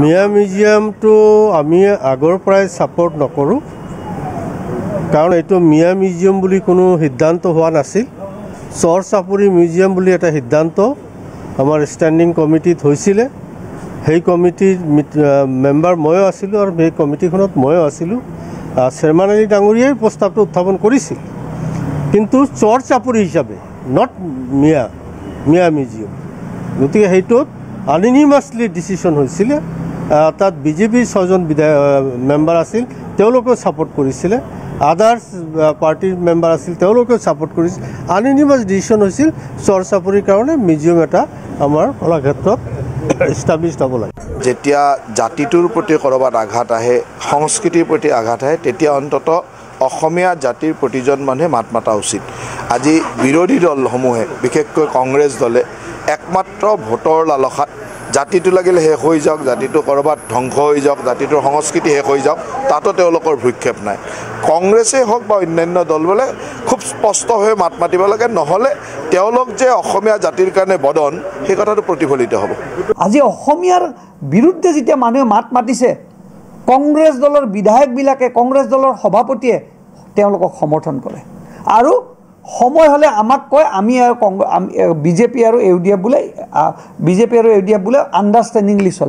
মিয়া মিউজিয়ামটো আমি আগৰ পৰাই ছাপৰ্ট নকৰোঁ। কাৰণ এইটো মিয়া মিউজিয়াম বুলি কোনো সিদ্ধান্ত হোৱা নাছিল। চৰ চাপৰি মিউজিয়াম বুলি এটা সিদ্ধান্ত আমাৰ ষ্টেণ্ডিং কমিটিত হৈছিলে। সেই কমিটিৰ মেম্বাৰ ময়ো আছিলোঁ আৰু সেই কমিটিখনত ময়ো আছিলোঁ। চেয়াৰমান আলী ডাঙৰীয়াই প্ৰস্তাৱটো উত্থাপন কৰিছিল। কিন্তু চৰ চাপৰি হিচাপে নট মিয়া মিয়া মিউজিয়াম গতিকে সেইটোত আনিনিমাছলি ডিচিশ্যন হৈছিলে। তাত বিজেপিৰ ছয়জন বিধায়ক মেম্বাৰ আছিল তেওঁলোকেও ছাপৰ্ট কৰিছিলে। আদাৰ্ছ পাৰ্টিৰ মেম্বাৰ আছিল তেওঁলোকেও ছাপৰ্ট কৰিছিল। আনিনিমাছ ডিচিশ্যন হৈছিল চৰ চাপৰিৰ কাৰণে মিউজিয়াম এটা আমাৰ কলাক্ষেত্ৰত ইষ্টাব্লিছ হ'ব লাগে। যেতিয়া জাতিটোৰ প্ৰতি ক'ৰবাত আঘাত আহে সংস্কৃতিৰ প্ৰতি আঘাত আহে তেতিয়া অন্তত অসমীয়া জাতিৰ প্ৰতিজন মানুহে মাত মাতা উচিত। আজি বিৰোধী দলসমূহে বিশেষকৈ কংগ্ৰেছ দলে একমাত্ৰ ভোটৰ লালসাত জাতিটো লাগিলে শেষ হৈ যাওক জাতিটো ক'ৰবাত ধ্বংস হৈ যাওক জাতিটোৰ সংস্কৃতি শেষ হৈ যাওক তাতো তেওঁলোকৰ ভ্ৰক্ষেপ নাই। কংগ্ৰেছেই হওক বা অন্যান্য দলবোৰে খুব স্পষ্টভাৱে মাত মাতিব লাগে নহ'লে তেওঁলোক যে অসমীয়া জাতিৰ কাৰণে বদন সেই কথাটো প্ৰতিফলিত হ'ব। আজি অসমীয়াৰ বিৰুদ্ধে যেতিয়া মানুহে মাত মাতিছে কংগ্ৰেছ দলৰ বিধায়কবিলাকে কংগ্ৰেছ দলৰ সভাপতিয়ে তেওঁলোকক সমৰ্থন কৰে। আৰু সময় হ'লে আমাক কয় আমি আৰু কংগ্ৰেছ বিজেপি আৰু ইউ ডি এফ বোলে বিজেপি আৰু ইউ ডি এফ বোলে আণ্ডাৰষ্টেণ্ডিংলি চলে।